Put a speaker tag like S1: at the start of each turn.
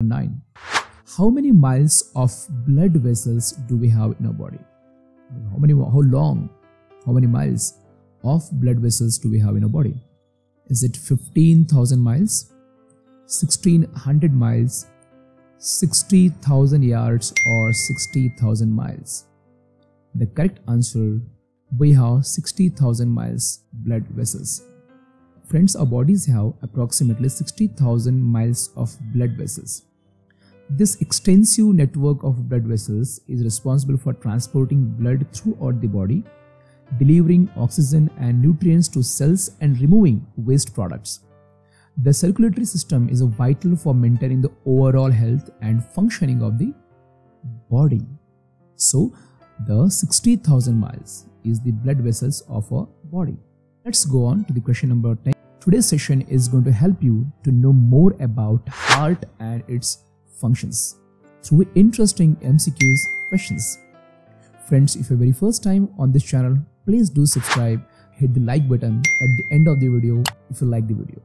S1: 9. How many miles of blood vessels do we have in our body? How many, how long, how many miles of blood vessels do we have in our body? Is it 15,000 miles, 1600 miles, 60,000 yards or 60,000 miles? The correct answer we have 60,000 miles blood vessels. Friends, our bodies have approximately 60,000 miles of blood vessels. This extensive network of blood vessels is responsible for transporting blood throughout the body, delivering oxygen and nutrients to cells and removing waste products. The circulatory system is vital for maintaining the overall health and functioning of the body. So, the 60,000 miles is the blood vessels of our body. Let's go on to the question number 10. Today's session is going to help you to know more about heart and its functions through interesting MCQs questions. Friends, if you're very first time on this channel, please do subscribe, hit the like button at the end of the video if you like the video.